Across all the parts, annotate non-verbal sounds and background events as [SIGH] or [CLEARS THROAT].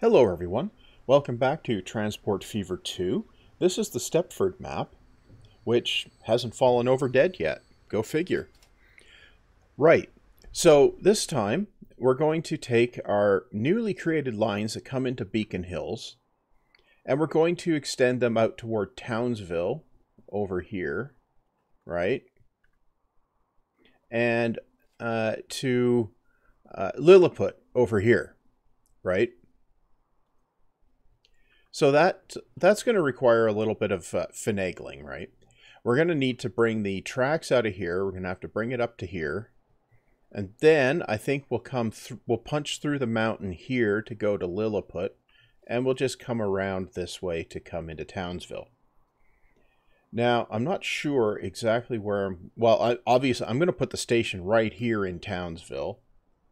Hello everyone, welcome back to Transport Fever 2. This is the Stepford map, which hasn't fallen over dead yet. Go figure. Right, so this time we're going to take our newly created lines that come into Beacon Hills, and we're going to extend them out toward Townsville over here, right? And uh, to uh, Lilliput over here, right? So that that's going to require a little bit of uh, finagling, right? We're going to need to bring the tracks out of here. We're going to have to bring it up to here. And then I think we'll come we'll punch through the mountain here to go to Lilliput and we'll just come around this way to come into Townsville. Now, I'm not sure exactly where I'm... Well, I, obviously, I'm going to put the station right here in Townsville.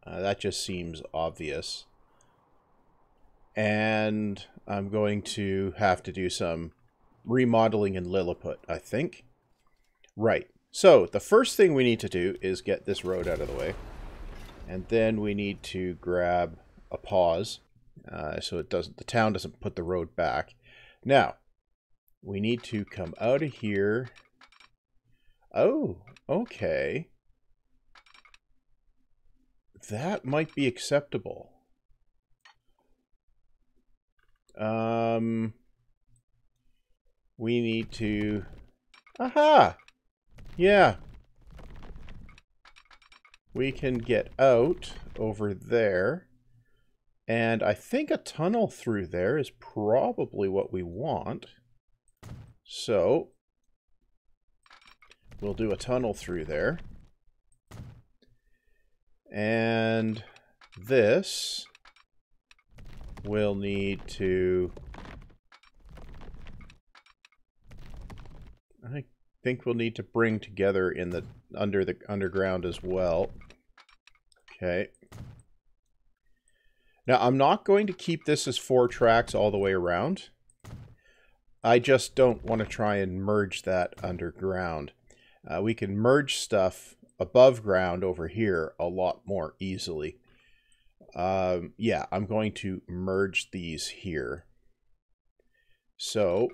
Uh, that just seems obvious. And I'm going to have to do some remodeling in Lilliput, I think. Right. So, the first thing we need to do is get this road out of the way. And then we need to grab a pause uh, so it doesn't the town doesn't put the road back. Now, we need to come out of here. Oh, okay. That might be acceptable. Um, we need to... Aha! Yeah. We can get out over there. And I think a tunnel through there is probably what we want. So, we'll do a tunnel through there. And this will need to... I think we'll need to bring together in the under the underground as well. Okay. Now, I'm not going to keep this as four tracks all the way around. I just don't want to try and merge that underground. Uh, we can merge stuff above ground over here a lot more easily. Um, yeah, I'm going to merge these here. So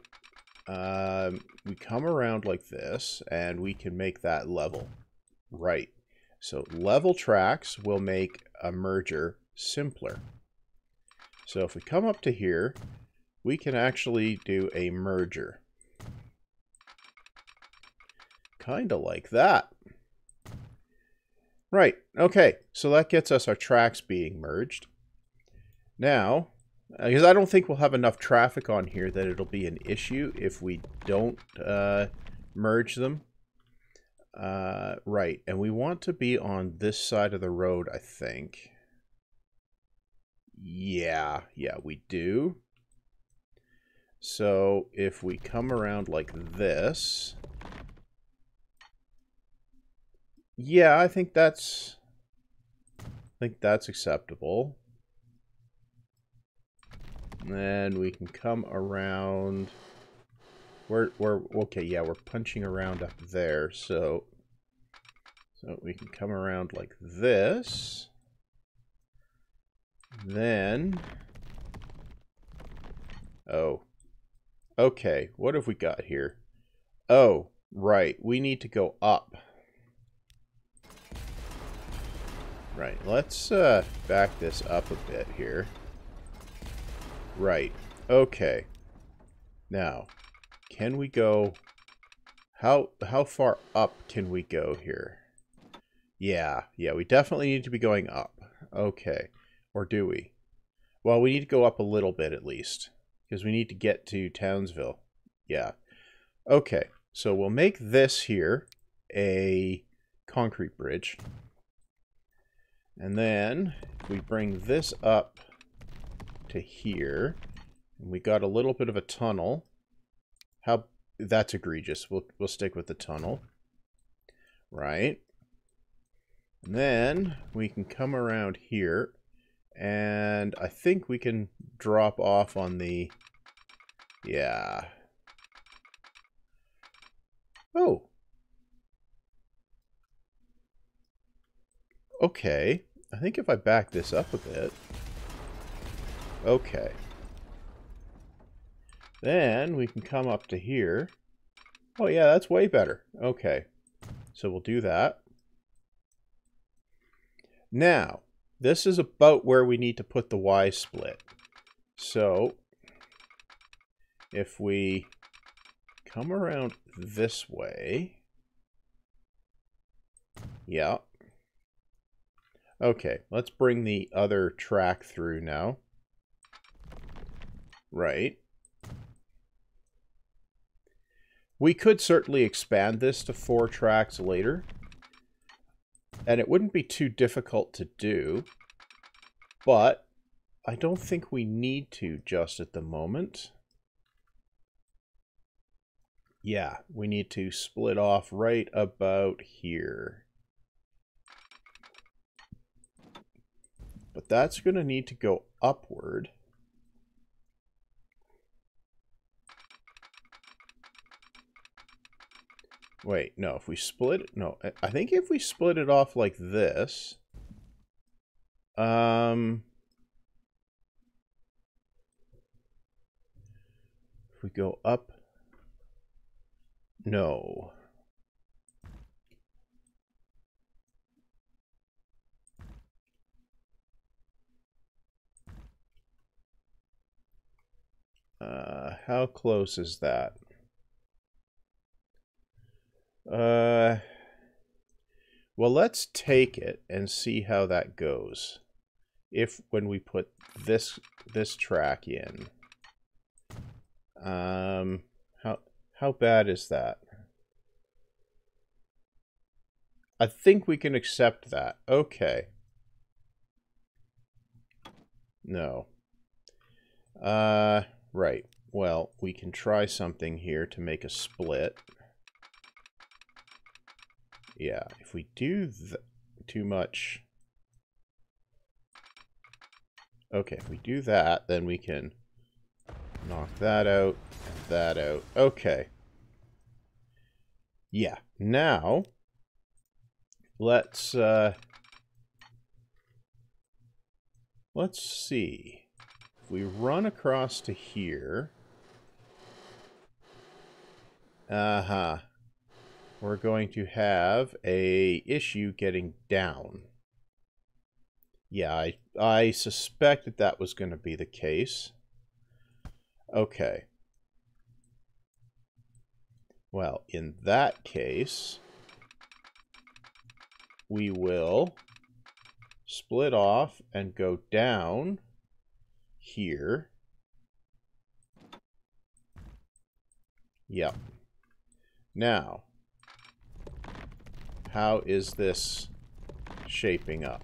um, we come around like this and we can make that level. Right. So level tracks will make a merger simpler. So if we come up to here, we can actually do a merger. Kind of like that. Right, okay, so that gets us our tracks being merged. Now, because I don't think we'll have enough traffic on here that it'll be an issue if we don't uh, merge them. Uh, right, and we want to be on this side of the road, I think. Yeah, yeah, we do. So if we come around like this, yeah, I think that's, I think that's acceptable. And we can come around, we're, we're, okay, yeah, we're punching around up there, so, so we can come around like this. Then, oh, Okay, what have we got here? Oh, right. We need to go up. Right, let's uh, back this up a bit here. Right, okay. Now, can we go... How, how far up can we go here? Yeah, yeah, we definitely need to be going up. Okay, or do we? Well, we need to go up a little bit at least because we need to get to Townsville. Yeah. Okay, so we'll make this here a concrete bridge. And then we bring this up to here. And we got a little bit of a tunnel. How that's egregious. We'll we'll stick with the tunnel. Right. And then we can come around here and I think we can drop off on the... Yeah. Oh. Okay. I think if I back this up a bit... Okay. Then we can come up to here. Oh yeah, that's way better. Okay. So we'll do that. Now, this is about where we need to put the Y split. So, if we come around this way, yeah. Okay, let's bring the other track through now. Right. We could certainly expand this to four tracks later. And it wouldn't be too difficult to do. But I don't think we need to just at the moment. Yeah, we need to split off right about here. But that's going to need to go upward. Wait, no, if we split it, no, I think if we split it off like this, um, if we go up, no. Uh, how close is that? Uh, well, let's take it and see how that goes. If when we put this this track in, um, how how bad is that? I think we can accept that. Okay. No. Uh, right. Well, we can try something here to make a split. Yeah, if we do too much... Okay, if we do that, then we can knock that out, that out. Okay. Yeah, now, let's, uh, let's see. We run across to here, uh-huh we're going to have a issue getting down. Yeah, I, I suspect that that was going to be the case. Okay. Well, in that case, we will split off and go down here. Yep. Now, how is this shaping up?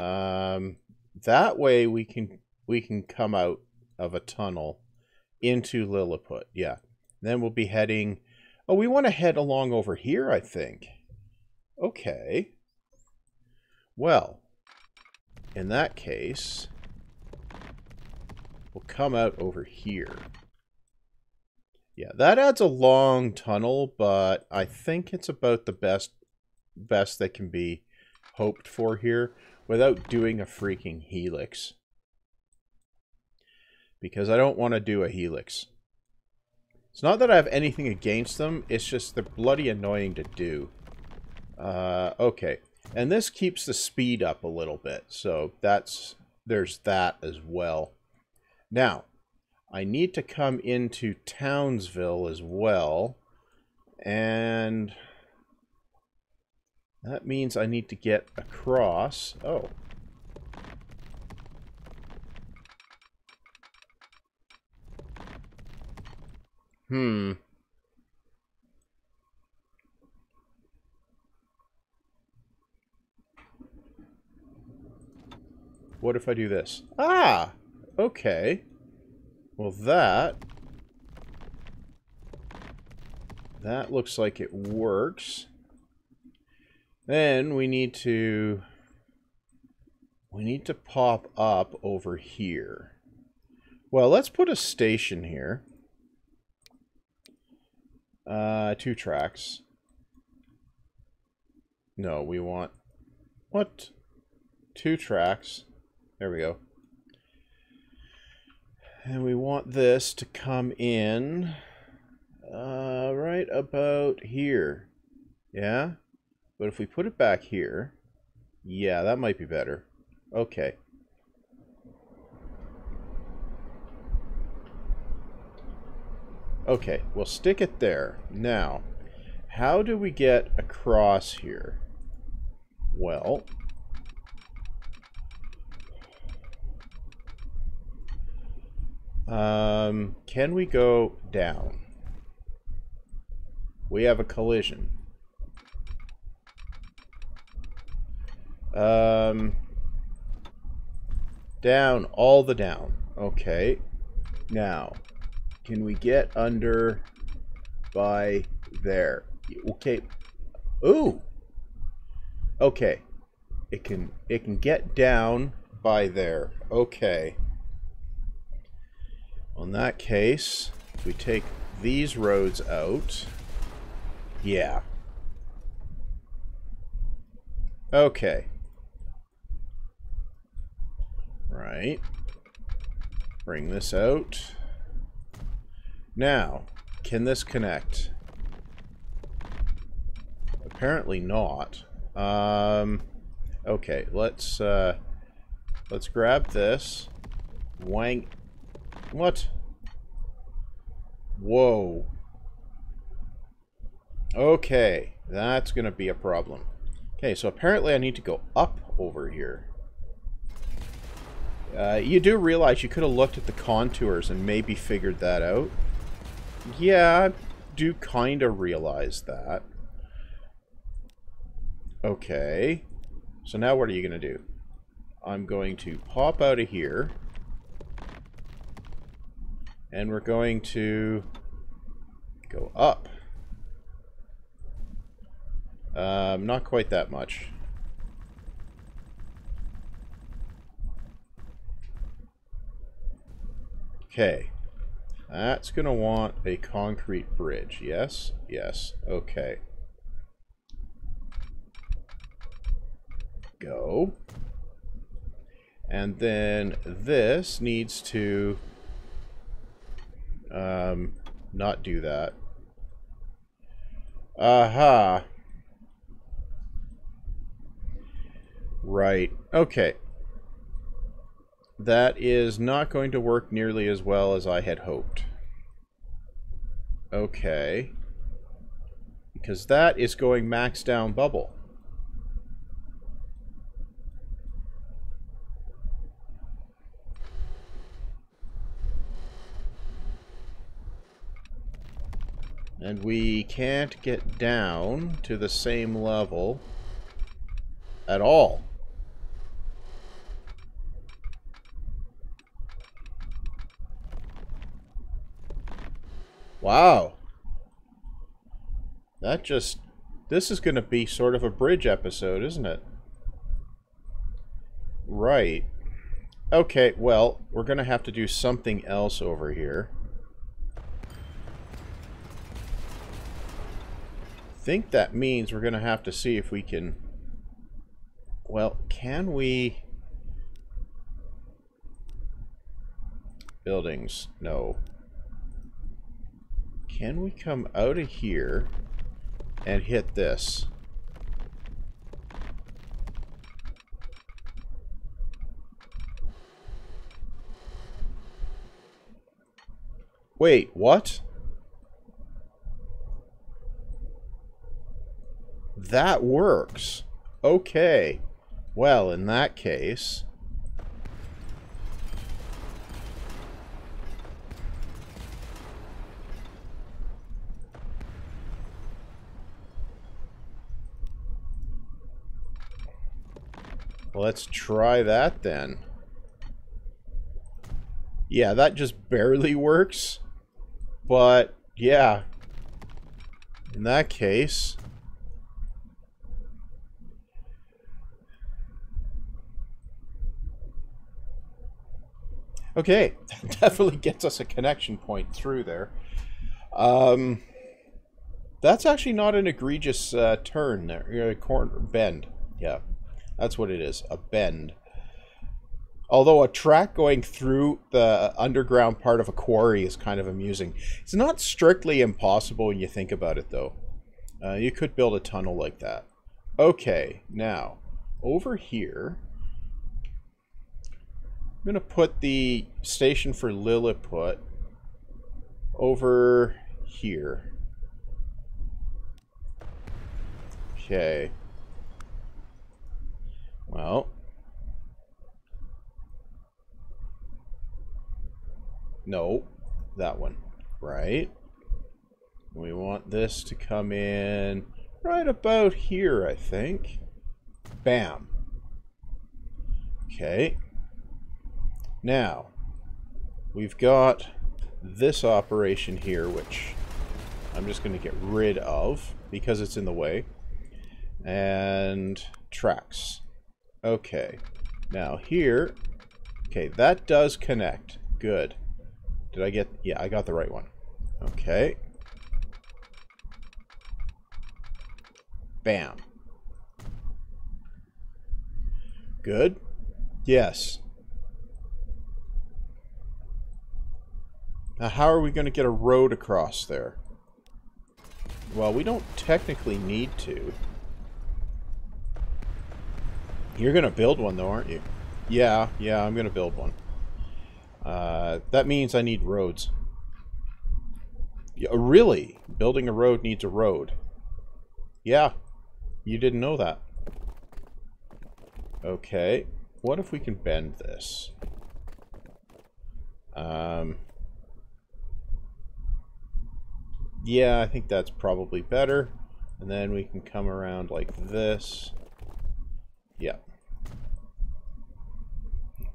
Um, that way we can we can come out of a tunnel into Lilliput. Yeah. Then we'll be heading... Oh, we want to head along over here, I think. Okay. Well, in that case, we'll come out over here. Yeah, that adds a long tunnel, but I think it's about the best best that can be hoped for here without doing a freaking helix. Because I don't want to do a helix. It's not that I have anything against them, it's just they're bloody annoying to do. Uh, okay. And this keeps the speed up a little bit, so that's there's that as well. Now, I need to come into Townsville as well. And that means I need to get across. Oh. Hmm. What if I do this? Ah! Okay. Well, that... That looks like it works. Then we need to... We need to pop up over here. Well, let's put a station here. Uh, two tracks. No, we want... What? Two tracks. There we go. And we want this to come in uh, right about here. Yeah? But if we put it back here, yeah, that might be better. Okay. Okay, we'll stick it there. Now, how do we get across here? Well, um, can we go down? We have a collision. Um, down, all the down. Okay. Now, can we get under by there? Okay. Ooh. Okay. It can it can get down by there. Okay. Well, in that case, if we take these roads out, yeah. Okay. Right. Bring this out. Now, can this connect? Apparently not. Um, okay, let's uh, let's grab this. Wang. What? Whoa. Okay, that's going to be a problem. Okay, so apparently I need to go up over here. Uh, you do realize you could have looked at the contours and maybe figured that out. Yeah, I do kind of realize that. Okay. So now what are you going to do? I'm going to pop out of here. And we're going to go up. Um, not quite that much. Okay. That's going to want a concrete bridge. Yes? Yes. Okay. Go. And then this needs to um, not do that. Aha. Right. Okay that is not going to work nearly as well as I had hoped. Okay. Because that is going max down bubble. And we can't get down to the same level at all. Wow. That just... This is going to be sort of a bridge episode, isn't it? Right. Okay, well, we're going to have to do something else over here. Think that means we're going to have to see if we can... Well, can we... Buildings. No. Can we come out of here and hit this? Wait, what? That works. Okay. Well, in that case... Let's try that then. Yeah, that just [LAUGHS] barely works. But, yeah. In that case... Okay, that [LAUGHS] definitely gets us a connection point through there. Um, that's actually not an egregious uh, turn there, uh, corner bend. Yeah. That's what it is, a bend. Although a track going through the underground part of a quarry is kind of amusing. It's not strictly impossible when you think about it, though. Uh, you could build a tunnel like that. Okay, now, over here, I'm going to put the station for Lilliput over here. Okay. Well. No, that one. Right. We want this to come in right about here, I think. Bam. Okay. Now, we've got this operation here, which I'm just going to get rid of because it's in the way. And tracks. Okay. Now here, okay, that does connect. Good. Did I get, yeah, I got the right one. Okay. Bam. Good. Yes. Now, how are we going to get a road across there? Well, we don't technically need to. You're going to build one, though, aren't you? Yeah, yeah, I'm going to build one. Uh, that means I need roads. Yeah, really? Building a road needs a road. Yeah, you didn't know that. Okay, what if we can bend this? Um, yeah, I think that's probably better. And then we can come around like this. Yeah.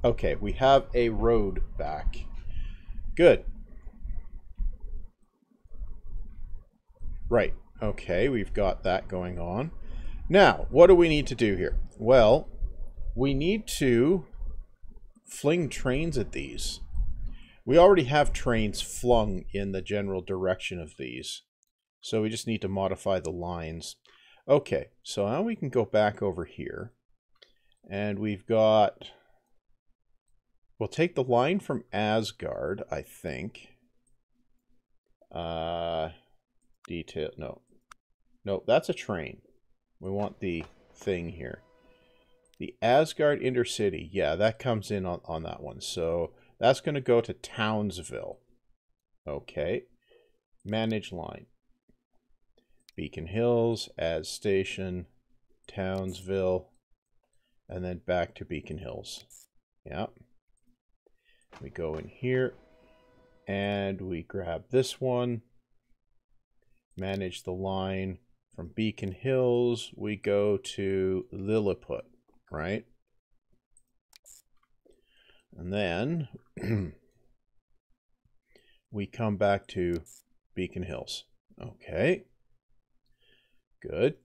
Okay, we have a road back. Good. Right. Okay, we've got that going on. Now, what do we need to do here? Well, we need to fling trains at these. We already have trains flung in the general direction of these. So we just need to modify the lines. Okay, so now we can go back over here. And we've got... We'll take the line from Asgard, I think. Uh, detail, no. No, that's a train. We want the thing here. The Asgard Intercity, yeah, that comes in on, on that one. So that's going to go to Townsville. Okay. Manage line. Beacon Hills, as station, Townsville, and then back to Beacon Hills. Yep. We go in here, and we grab this one, manage the line. From Beacon Hills, we go to Lilliput, right? And then [CLEARS THROAT] we come back to Beacon Hills. Okay. Good.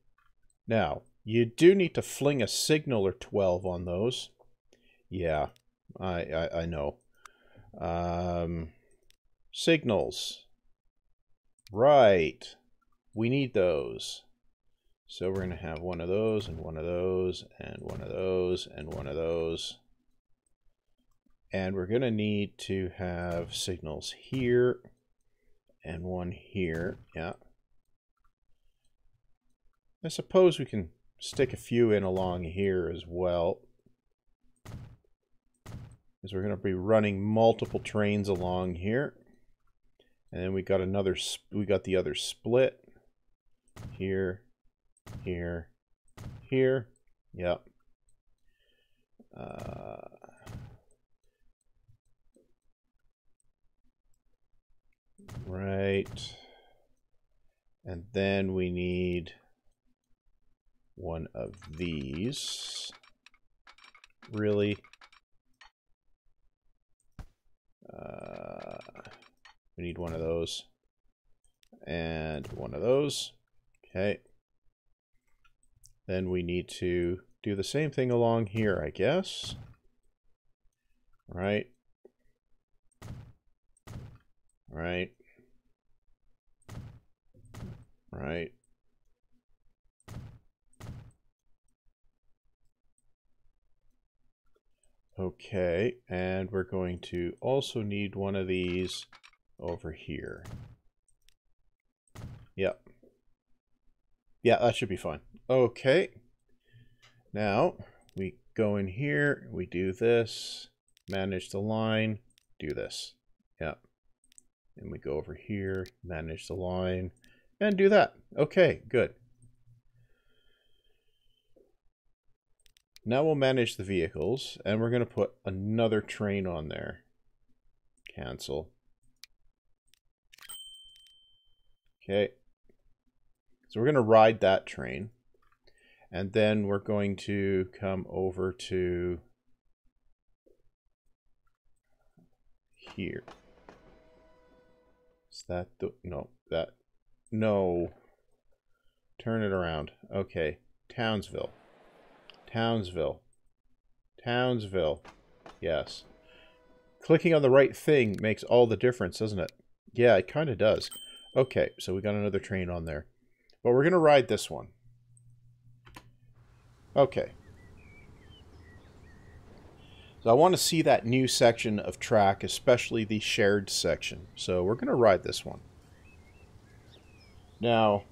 Now, you do need to fling a signal or 12 on those. Yeah, I, I, I know. Um, signals. Right. We need those. So we're going to have one of those and one of those and one of those and one of those. And we're going to need to have signals here and one here. Yeah. I suppose we can stick a few in along here as well. Because we're going to be running multiple trains along here. And then we got another, we got the other split. Here, here, here. Yep. Uh, right. And then we need one of these. Really? Uh, we need one of those. And one of those. Okay. Then we need to do the same thing along here, I guess. Right. Right. Right. Okay, and we're going to also need one of these over here. Yep. Yeah, that should be fine. Okay. Now, we go in here, we do this, manage the line, do this. Yep. And we go over here, manage the line, and do that. Okay, good. Now we'll manage the vehicles, and we're going to put another train on there. Cancel. Okay. So we're going to ride that train. And then we're going to come over to here. That the... No, that... No. Turn it around. Okay. Townsville. Townsville. Townsville. Yes. Clicking on the right thing makes all the difference, doesn't it? Yeah, it kind of does. Okay, so we got another train on there. But we're going to ride this one. Okay. So I want to see that new section of track, especially the shared section. So we're going to ride this one. Now,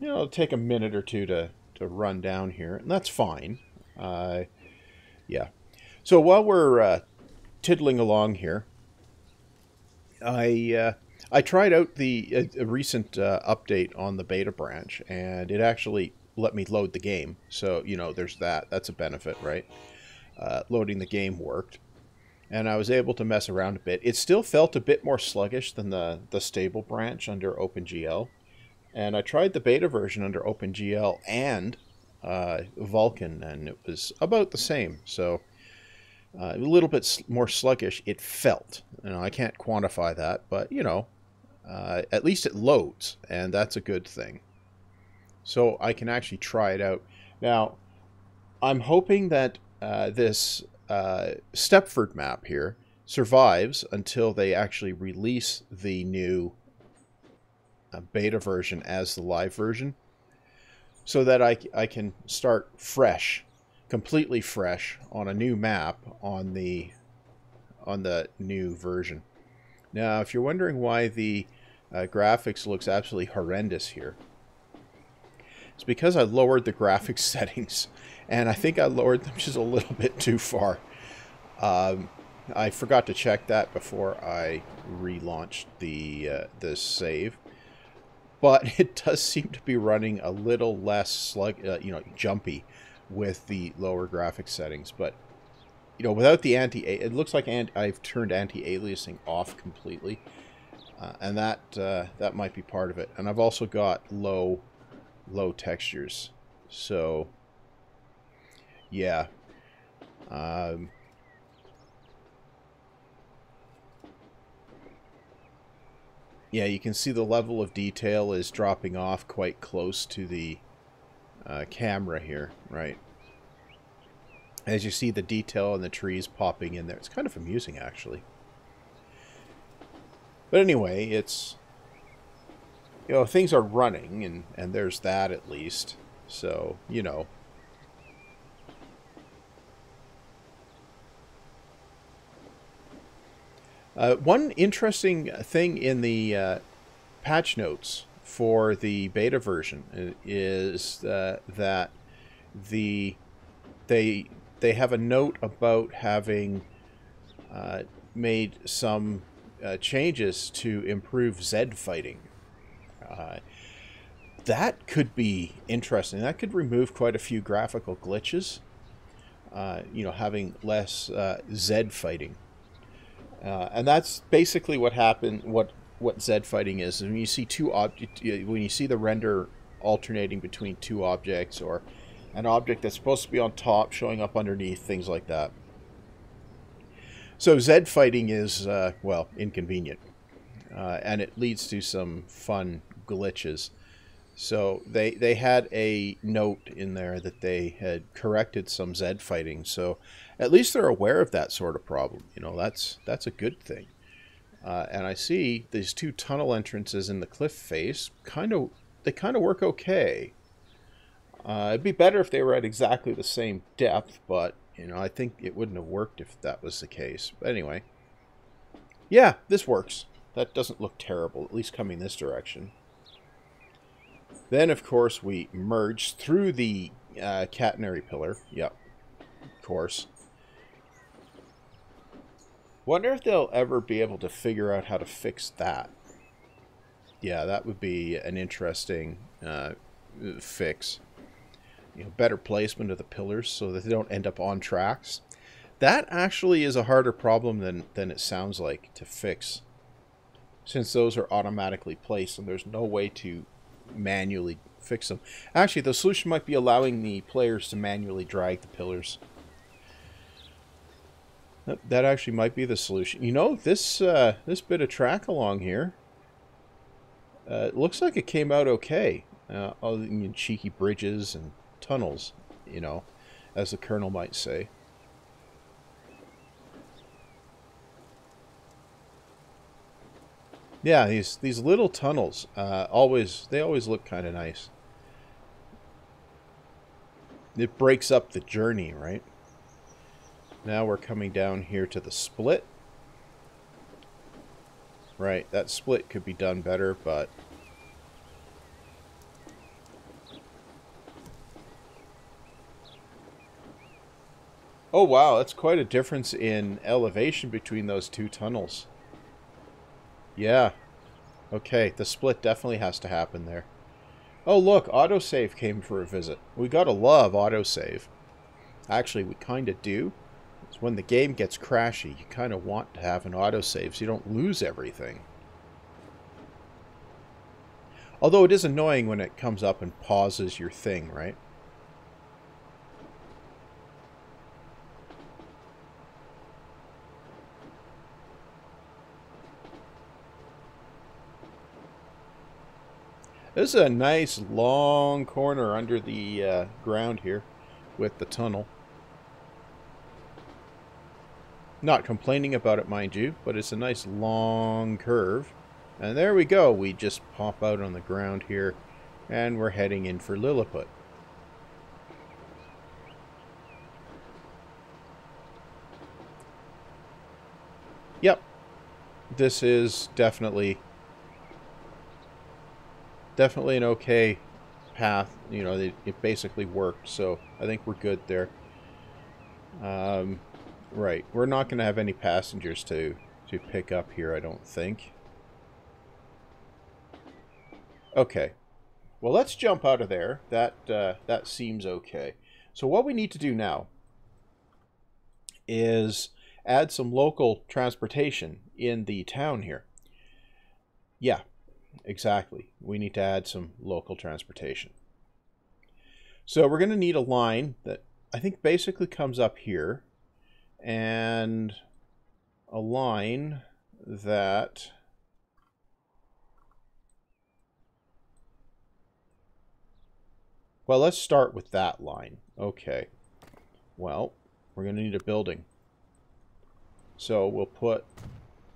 you know, it'll take a minute or two to, to run down here, and that's fine. Uh, yeah. So while we're uh, tiddling along here, I uh, I tried out the a, a recent uh, update on the beta branch, and it actually let me load the game. So you know, there's that. That's a benefit, right? Uh, loading the game worked, and I was able to mess around a bit. It still felt a bit more sluggish than the the stable branch under OpenGL, and I tried the beta version under OpenGL and uh, Vulkan, and it was about the same. So uh, a little bit more sluggish. It felt. You know, I can't quantify that, but you know, uh, at least it loads, and that's a good thing. So I can actually try it out. Now, I'm hoping that uh, this uh, Stepford map here survives until they actually release the new uh, beta version as the live version so that I, I can start fresh, completely fresh on a new map on the on the new version. Now, if you're wondering why the uh, graphics looks absolutely horrendous here. It's because I lowered the [LAUGHS] graphics settings, and I think I lowered them [LAUGHS] just a little bit too far. Um, I forgot to check that before I relaunched the uh, the save, but [LAUGHS] it does seem to be running a little less slug, uh, you know, jumpy with the lower graphics settings. But you know, without the anti, it looks like I've turned anti-aliasing off completely. Uh, and that uh, that might be part of it. And I've also got low low textures, so yeah. Um, yeah, you can see the level of detail is dropping off quite close to the uh, camera here, right? As you see the detail and the trees popping in there. It's kind of amusing, actually. But anyway, it's you know things are running, and and there's that at least. So you know. Uh, one interesting thing in the uh, patch notes for the beta version is uh, that the they they have a note about having uh, made some uh, changes to improve Zed fighting. Uh, that could be interesting. That could remove quite a few graphical glitches. Uh, you know, having less uh, Zed fighting, uh, and that's basically what happened. What what Zed fighting is. When you see two object, when you see the render alternating between two objects, or an object that's supposed to be on top showing up underneath, things like that. So Zed fighting is, uh, well, inconvenient. Uh, and it leads to some fun glitches. So they they had a note in there that they had corrected some Zed fighting. So at least they're aware of that sort of problem. You know, that's that's a good thing. Uh, and I see these two tunnel entrances in the cliff face. Kind of, they kind of work okay. Uh, it'd be better if they were at exactly the same depth, but You know, I think it wouldn't have worked if that was the case. But anyway. Yeah, this works. That doesn't look terrible, at least coming this direction. Then, of course, we merge through the uh, catenary pillar. Yep, of course. Wonder if they'll ever be able to figure out how to fix that. Yeah, that would be an interesting uh, fix. You know, better placement of the pillars so that they don't end up on tracks. That actually is a harder problem than, than it sounds like to fix. Since those are automatically placed and there's no way to manually fix them. Actually, the solution might be allowing the players to manually drag the pillars. That actually might be the solution. You know, this uh, this bit of track along here, uh, it looks like it came out okay. Uh, other than cheeky bridges and tunnels, you know, as the colonel might say. Yeah, these these little tunnels uh, always they always look kind of nice. It breaks up the journey, right? Now we're coming down here to the split. Right, that split could be done better, but... Oh wow, that's quite a difference in elevation between those two tunnels. Yeah. Okay, the split definitely has to happen there. Oh look, autosave came for a visit. We gotta love autosave. Actually, we kinda do when the game gets crashy, you kind of want to have an autosave so you don't lose everything. Although it is annoying when it comes up and pauses your thing, right? This is a nice long corner under the uh, ground here with the tunnel. Not complaining about it, mind you, but it's a nice long curve. And there we go. We just pop out on the ground here, and we're heading in for Lilliput. Yep. This is definitely definitely an okay path. You know, it, it basically worked, so I think we're good there. Um, Right. We're not going to have any passengers to, to pick up here, I don't think. Okay. Well, let's jump out of there. That, uh, that seems okay. So what we need to do now is add some local transportation in the town here. Yeah, exactly. We need to add some local transportation. So we're going to need a line that I think basically comes up here and a line that Well, let's start with that line. Okay. Well, we're going to need a building. So we'll put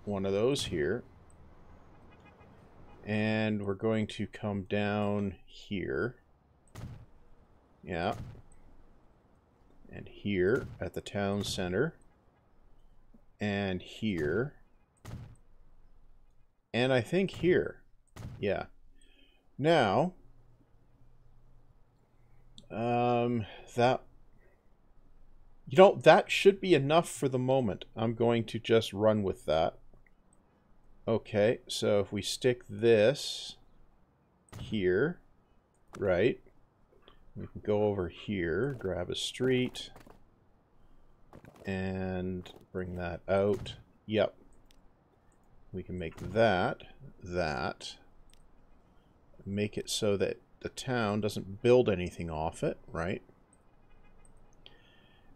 one of those here. And we're going to come down here. Yeah and here at the town center. And here. And I think here. Yeah. Now. Um that. You know that should be enough for the moment. I'm going to just run with that. Okay so if we stick this here right we can go over here, grab a street, and bring that out. Yep. We can make that, that, make it so that the town doesn't build anything off it, right?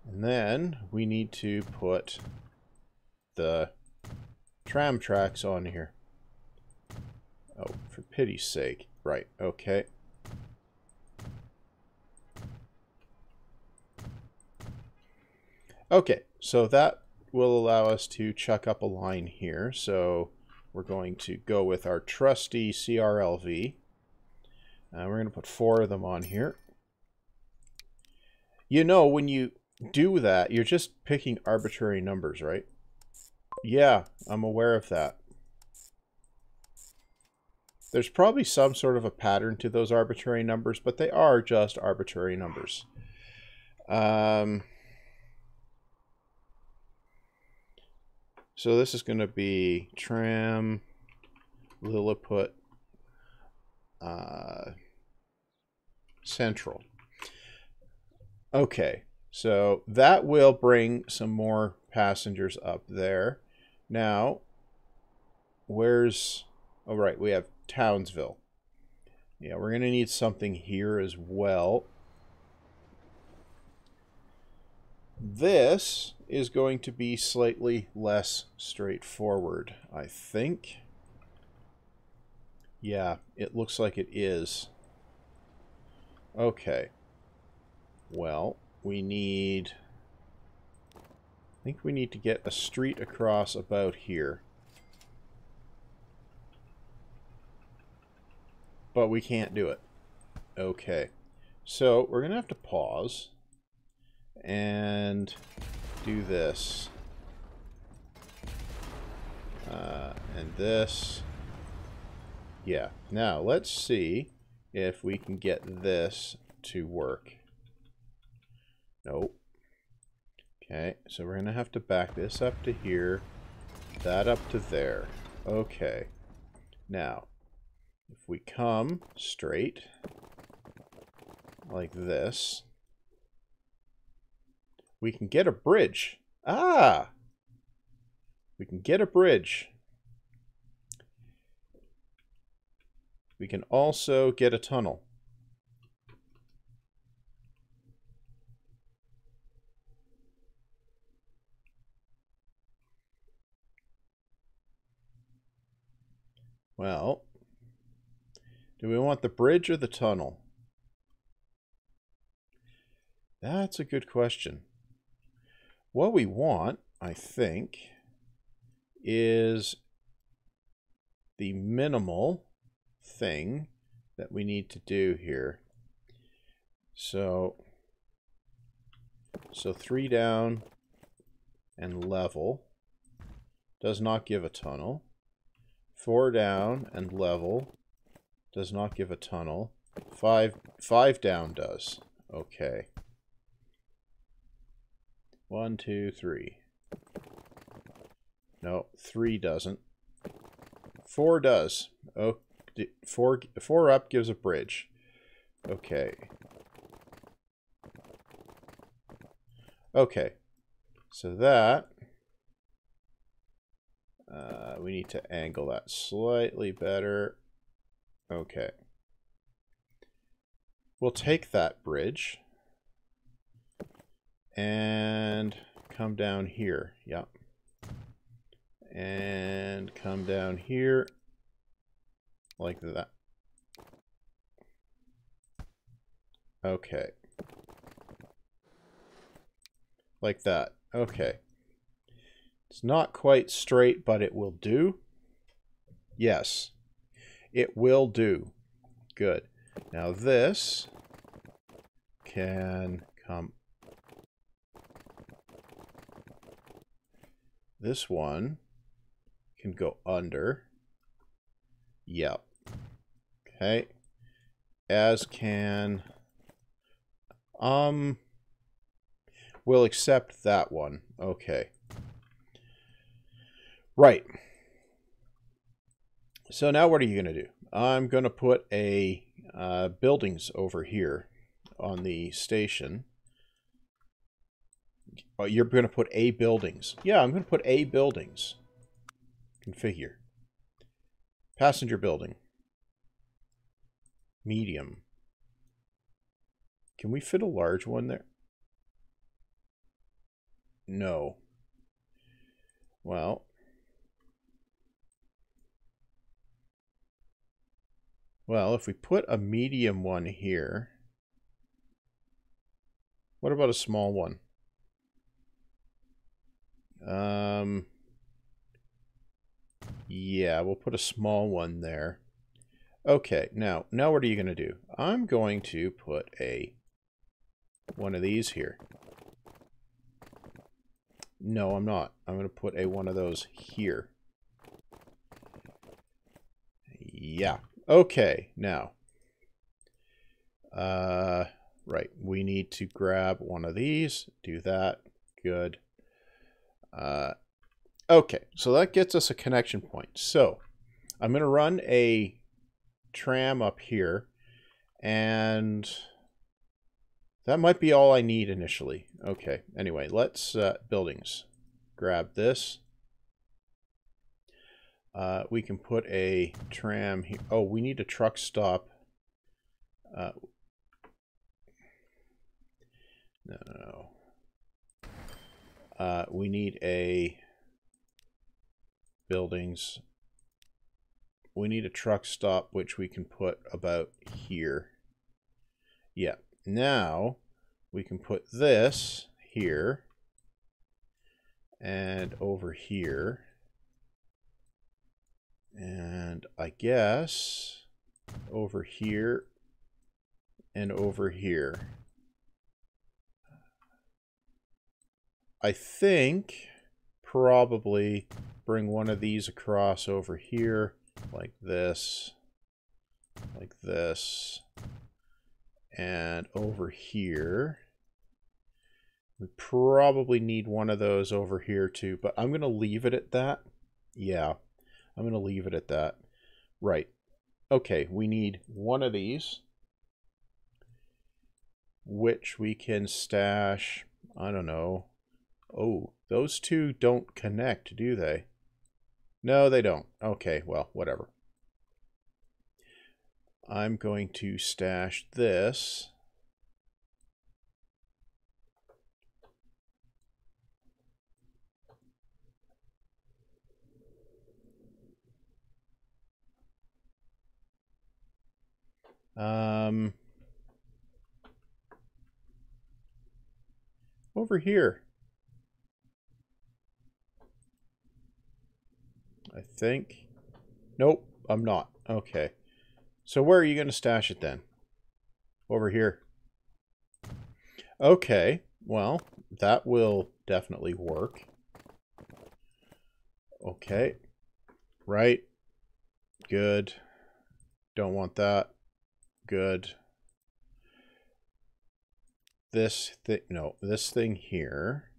And then we need to put the tram tracks on here. Oh, for pity's sake. Right, okay. Okay, so that will allow us to chuck up a line here. So we're going to go with our trusty CRLV. Uh, we're going to put four of them on here. You know, when you do that, you're just picking arbitrary numbers, right? Yeah, I'm aware of that. There's probably some sort of a pattern to those arbitrary numbers, but they are just arbitrary numbers. Um, so this is going to be tram, Lilliput, uh, central. Okay, so that will bring some more passengers up there. Now, where's... Oh, right, we have Townsville. Yeah, we're going to need something here as well. This is going to be slightly less straightforward, I think. Yeah, it looks like it is. Okay. Well, we need... I think we need to get a street across about here. But we can't do it. Okay. So, we're going to have to pause and do this. Uh, and this. Yeah. Now, let's see if we can get this to work. Nope. Okay, so we're going to have to back this up to here, that up to there. Okay. Now, if we come straight, like this, we can get a bridge. Ah! We can get a bridge. We can also get a tunnel. Well, do we want the bridge or the tunnel? That's a good question. What we want, I think, is the minimal thing that we need to do here. So, so three down and level does not give a tunnel. Four down and level does not give a tunnel. Five, five down does. Okay. One, two, three. No, three doesn't. Four does. Oh, four, four up gives a bridge. Okay. Okay. So that uh, we need to angle that slightly better. Okay. We'll take that bridge and come down here. Yep. And come down here like that. Okay. Like that. Okay. It's not quite straight, but it will do. Yes, it will do. Good. Now this can come. This one can go under. Yep. Okay. As can... Um... We'll accept that one. Okay. Right. So now what are you going to do? I'm going to put a uh, buildings over here on the station. Oh, you're going to put A buildings. Yeah, I'm going to put A buildings. Configure. Passenger building. Medium. Can we fit a large one there? No. Well, Well, if we put a medium one here, what about a small one? Um, yeah, we'll put a small one there. Okay, now, now what are you going to do? I'm going to put a one of these here. No, I'm not. I'm going to put a one of those here. Yeah. Okay, now. Uh, right, we need to grab one of these. Do that. Good. Uh, okay, so that gets us a connection point. So, I'm going to run a tram up here, and that might be all I need initially. Okay, anyway, let's, uh, buildings. Grab this. Uh, we can put a tram here. Oh, we need a truck stop. Uh, no, no, no. Uh, we need a buildings. We need a truck stop, which we can put about here. Yeah. Now, we can put this here and over here. And I guess over here and over here. I think probably bring one of these across over here like this, like this, and over here. We probably need one of those over here too, but I'm going to leave it at that. Yeah, I'm going to leave it at that. Right. Okay, we need one of these, which we can stash, I don't know. Oh, those two don't connect, do they? No, they don't. Okay, well, whatever. I'm going to stash this. Um, over here. I think. Nope, I'm not. Okay. So where are you going to stash it then? Over here. Okay, well, that will definitely work. Okay. Right. Good. Don't want that. Good. This thing, no, this thing here.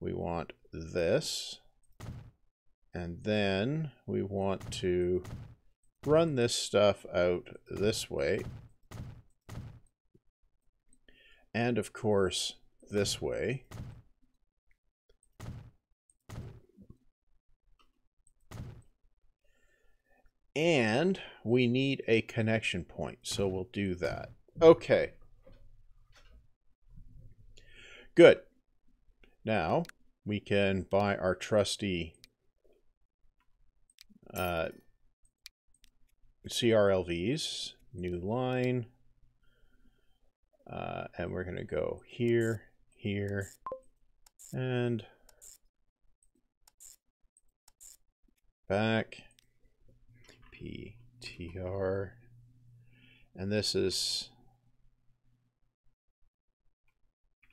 We want this. And then we want to run this stuff out this way. And of course, this way. And we need a connection point, so we'll do that. Okay. Good. Now, we can buy our trusty uh, CLRVs, new line, uh, and we're going to go here, here, and back, PTR, and this is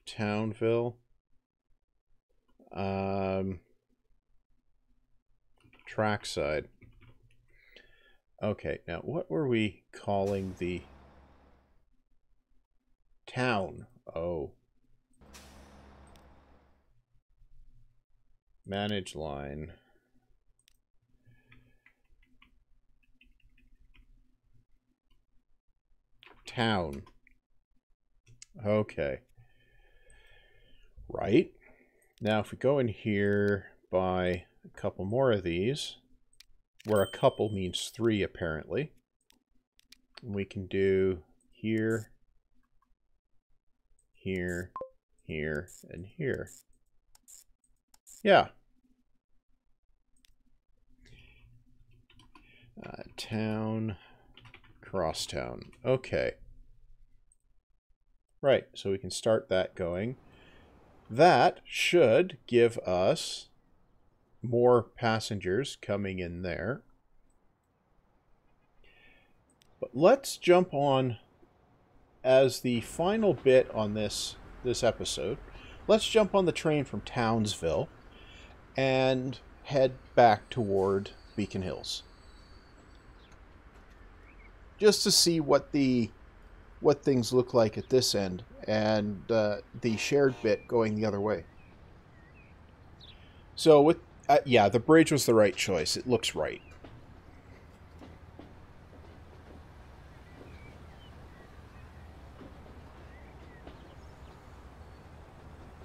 Townville. Um, trackside. Okay, now what were we calling the town? Oh. Manage line. Town. Okay. Right. Now if we go in here by a couple more of these, where a couple means three apparently. We can do here, here, here, and here. Yeah. Uh, town, crosstown. Okay. Right, so we can start that going. That should give us more passengers coming in there. But let's jump on as the final bit on this this episode. let's jump on the train from Townsville and head back toward Beacon Hills. Just to see what the what things look like at this end and uh, the shared bit going the other way. So with uh, yeah, the bridge was the right choice. It looks right.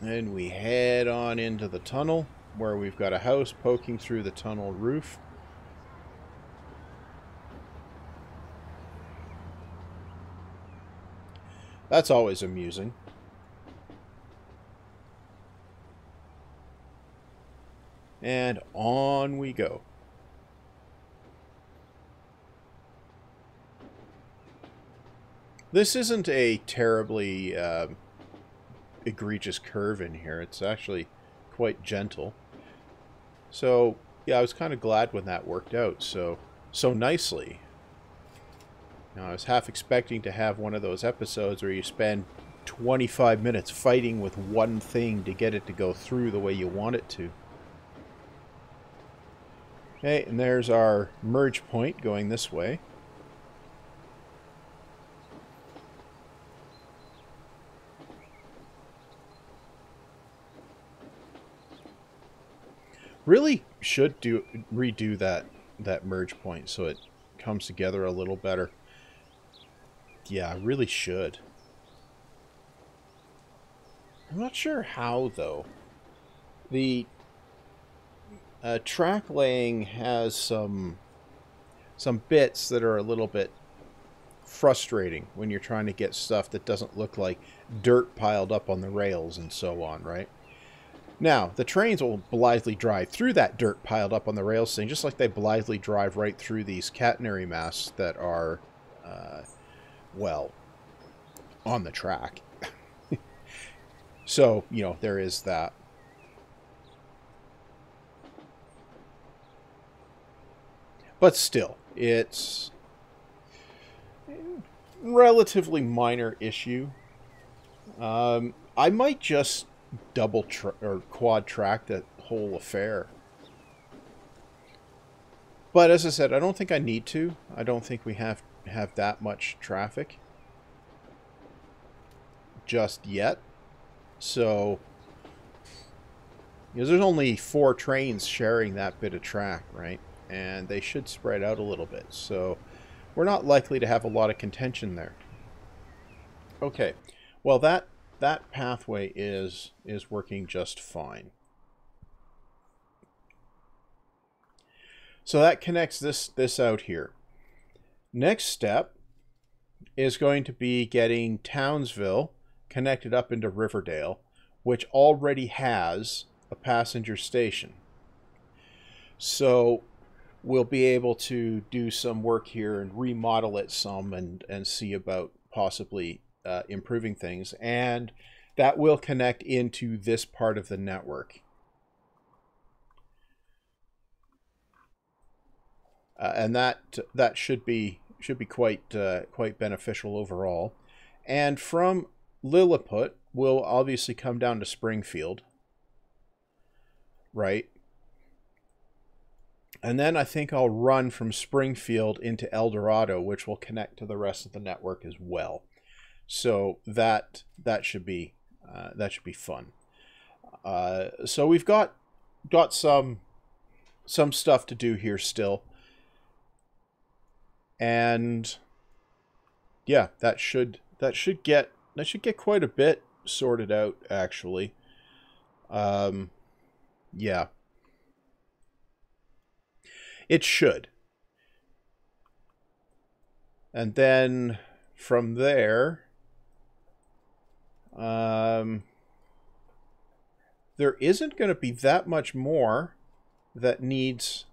And we head on into the tunnel where we've got a house poking through the tunnel roof. That's always amusing. And on we go. This isn't a terribly uh, egregious curve in here. It's actually quite gentle. So, yeah, I was kind of glad when that worked out so so nicely. Now, I was half expecting to have one of those episodes where you spend 25 minutes fighting with one thing to get it to go through the way you want it to. Okay, and there's our merge point going this way. Really should do redo that that merge point so it comes together a little better. Yeah, I really should. I'm not sure how though. The uh, track laying has some some bits that are a little bit frustrating when you're trying to get stuff that doesn't look like dirt piled up on the rails and so on, right? Now, the trains will blithely drive through that dirt piled up on the rails thing, just like they blithely drive right through these catenary masts that are, uh, well, on the track. [LAUGHS] so, you know, there is that. But still, it's relatively minor issue. Um, I might just double or quad track that whole affair. But as I said, I don't think I need to. I don't think we have have that much traffic just yet. So because there's only four trains sharing that bit of track, right? And they should spread out a little bit. So we're not likely to have a lot of contention there. Okay. Well, that that pathway is is working just fine. So that connects this this out here. Next step is going to be getting Townsville connected up into Riverdale, which already has a passenger station. So we'll be able to do some work here and remodel it some and, and see about possibly uh, improving things, and that will connect into this part of the network. Uh, and that that should be should be quite uh, quite beneficial overall. And from Lilliput, we'll obviously come down to Springfield, right? And then I think I'll run from Springfield into El Dorado, which will connect to the rest of the network as well. So that that should be uh, that should be fun. Uh, so we've got got some some stuff to do here still, and yeah, that should that should get that should get quite a bit sorted out actually. Um, yeah, it should. And then from there, um, there isn't going to be that much more that needs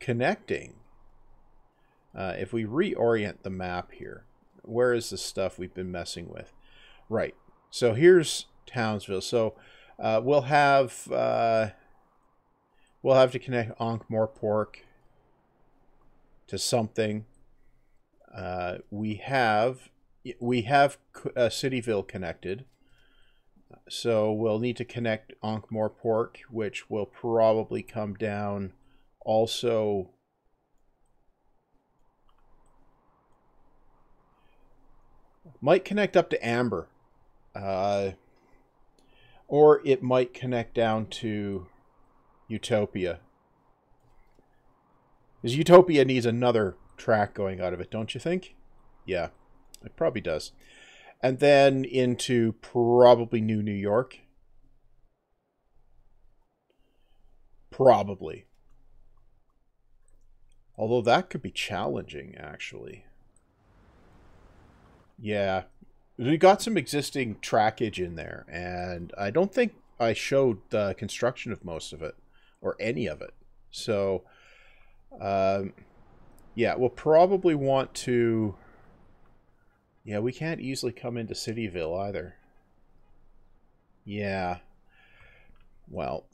connecting. Uh, if we reorient the map here, where is the stuff we've been messing with? Right. So here's Townsville. So uh, we'll have uh, we'll have to connect Ankh-Morpork to something. Uh, we have we have uh, Cityville connected. So we'll need to connect Ankh-Morpork, which will probably come down also... Might connect up to Amber. Uh, or it might connect down to Utopia. Because Utopia needs another track going out of it, don't you think? Yeah, it probably does and then into probably New New York. Probably. Although that could be challenging, actually. Yeah. We got some existing trackage in there, and I don't think I showed the construction of most of it, or any of it. So, um, yeah, we'll probably want to yeah, we can't easily come into Cityville either. Yeah. Well.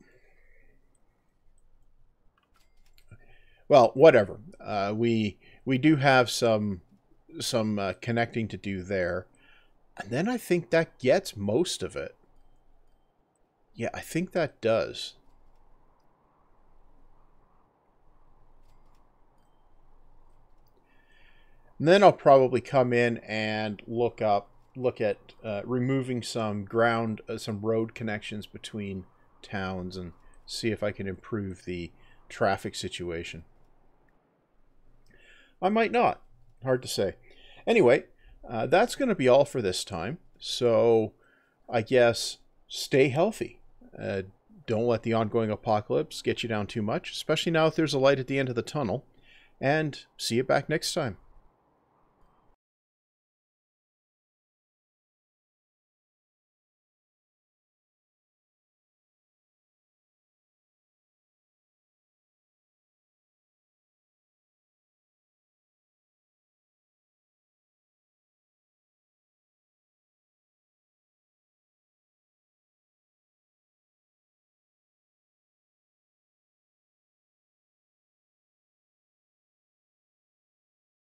Well, whatever. Uh, we we do have some some uh, connecting to do there. And then I think that gets most of it. Yeah, I think that does. And then I'll probably come in and look up, look at uh, removing some ground, uh, some road connections between towns and see if I can improve the traffic situation. I might not. Hard to say. Anyway, uh, that's going to be all for this time. So I guess stay healthy. Uh, don't let the ongoing apocalypse get you down too much, especially now if there's a light at the end of the tunnel. And see you back next time.